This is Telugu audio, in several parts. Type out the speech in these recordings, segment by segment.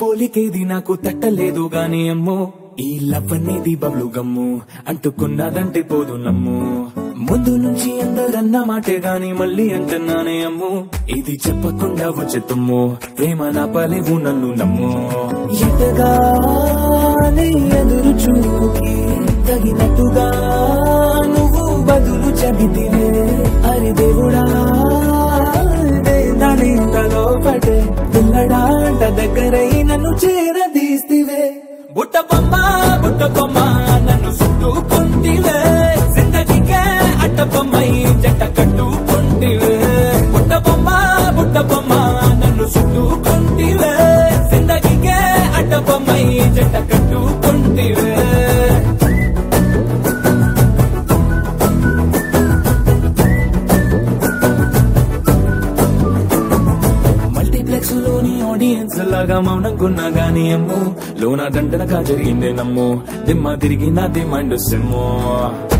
పోలికేది నాకు తట్టలేదు గాని అమ్మో ఈ లవ్ అనేది బబ్లు గమ్ము అంటుకున్నదంటే పోదు నమ్ము. ముందు నుంచి అందరన్న మాటే గాని మళ్ళీ అంటున్నానే అమ్ము. ఇది చెప్పకుండా వచ్చే తుమ్ము ప్రేమ నా పలేవు నన్ను నమ్ము. ఎటగానే ఎదురు చూకి తగినట్టుగా నువ్వు బదులు చెబితివే పిల్లడాంట దగ్గరై నన్ను చేరదీస్తివే. బుట్ట బొమ్మ బుట్ట బొమ్మ నన్ను చుట్టుకుంటివే. జిందగీకే అట్ట బొమ్మై జంట కట్టు లాగా మౌనంకున్నా గానీ అమ్ము లోన దండనగా జరిగిందే నమ్ము దిమ్మ తిరిగి నా దిమ్మండు సిమ్ము.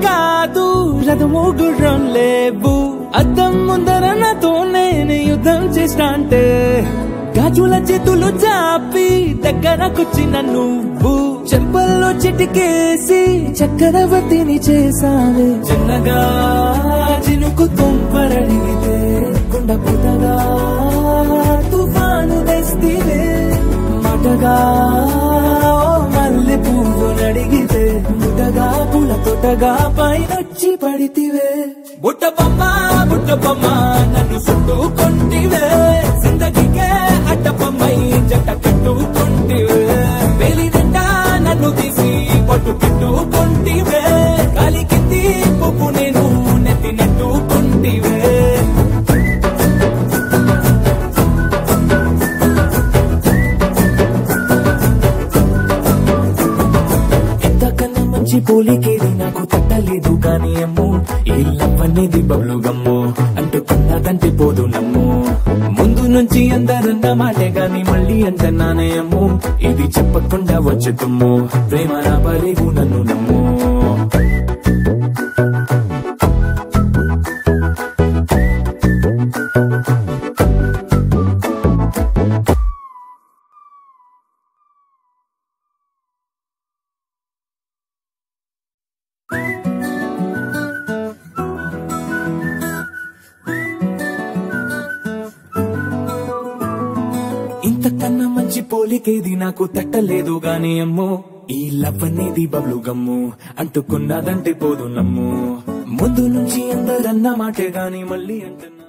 కాదు రథము గుర్రం లేవు. అద్దం ముందర నాతో నేను యుద్ధం చేస్తాంటే గాజుల చేతులు చాపి దగ్గరకొచ్చిన నువ్వు చెంపల్లో చిటికేసి చక్రవర్తిని చేసావే చిన్నగా చినుకు తుంపరడిగితే కుండ పుటగా తుఫాను తెస్తివే. మటగా పుల పైనొచ్చి పడితివే. బుట్ట బొమ్మ బుట్ట బొమ్మ నన్ను చుట్టుకుంటివే. జిందగీకే అడ్డ బొమ్మై జంట కట్టుకుంటివే. వేలి నిండా నన్ను తీసి పట్టు కట్టు పోలికేది నాకు తట్టలేదు కానీ అమ్ము ఈ లవ్ అనేది బబ్లు గమ్ము అంటుకున్నదంటే పోదు నమ్ము. ముందు నుంచి అందరన్న మాటే గాని మళ్ళీ అంత అమ్ము ఇది చెప్పకుండా వచ్చే తుమ్ము ప్రేమ నా నన్ను నమ్ము. అంతకన్నా మంచి పోలికేది నాకు తట్టలేదు గాని అమ్మో ఈ లవ్ అనేది బబ్లు గమ్ము అంటుకున్నదంటే పోదు నమ్ము. ముందు నుంచి అందరన్న మాటే గాని మళ్ళీ అంటున్నా.